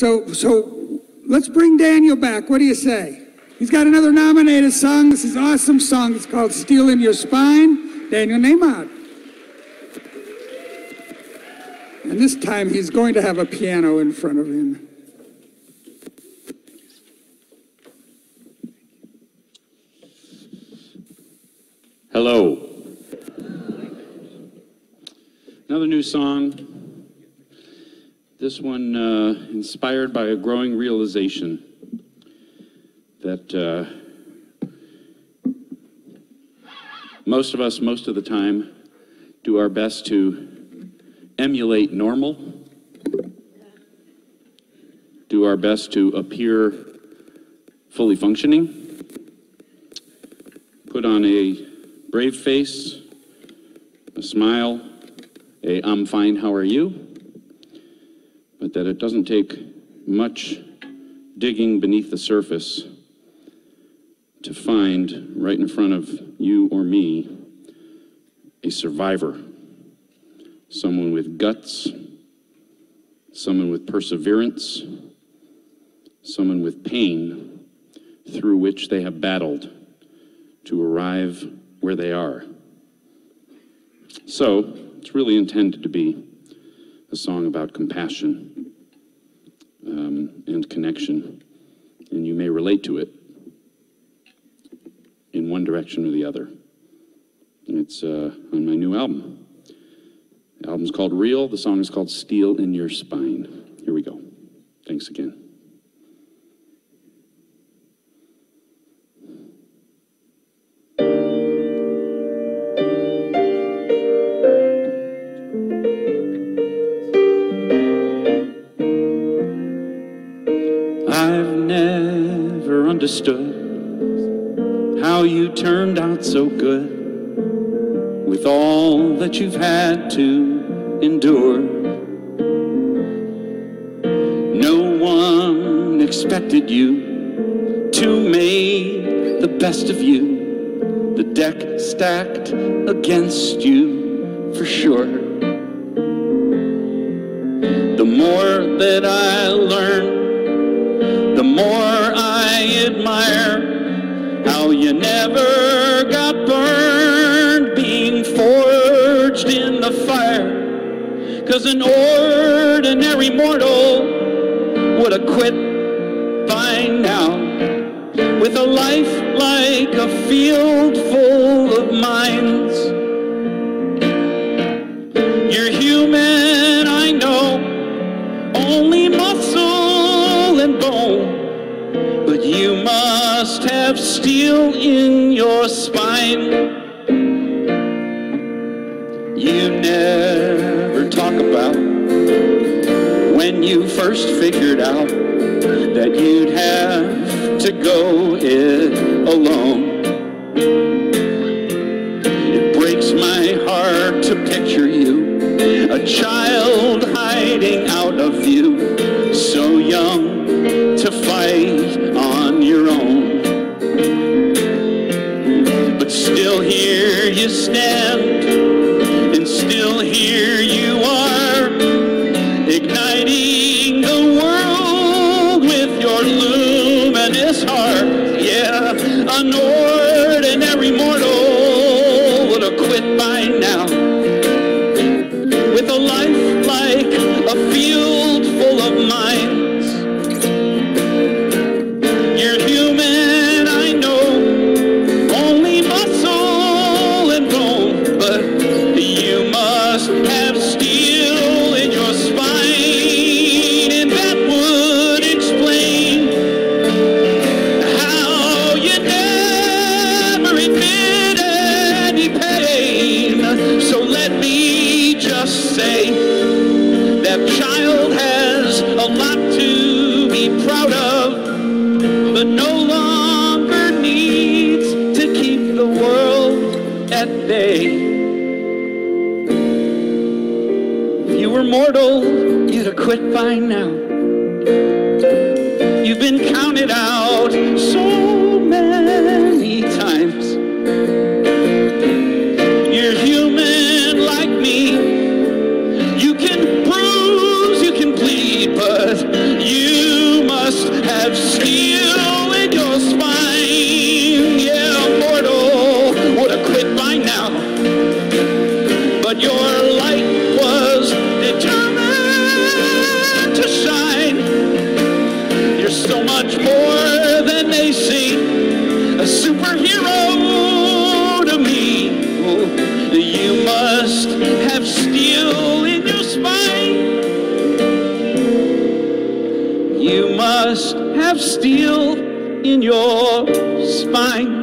So, so let's bring Daniel back. What do you say? He's got another nominated song. This is awesome song. It's called Steel in Your Spine. Daniel out. And this time he's going to have a piano in front of him. Hello. Another new song. This one uh, inspired by a growing realization that uh, most of us, most of the time, do our best to emulate normal, do our best to appear fully functioning, put on a brave face, a smile, a I'm fine, how are you? But that it doesn't take much digging beneath the surface to find right in front of you or me a survivor, someone with guts, someone with perseverance, someone with pain through which they have battled to arrive where they are. So, it's really intended to be a song about compassion um, and connection, and you may relate to it in one direction or the other. And it's uh, on my new album. The album's called Real, the song is called Steel in Your Spine. Here we go. Thanks again. Never understood how you turned out so good with all that you've had to endure. No one expected you to make the best of you, the deck stacked against you for sure. The more that I never got burned being forged in the fire. Cause an ordinary mortal would have quit by now. With a life like a field full of mines. Have steel in your spine. You never talk about when you first figured out that you'd have to go it alone. That child has a lot to be proud of, but no longer needs to keep the world at bay. If you were mortal, you'd have quit by now. You've been counted out so Have steel in your spine.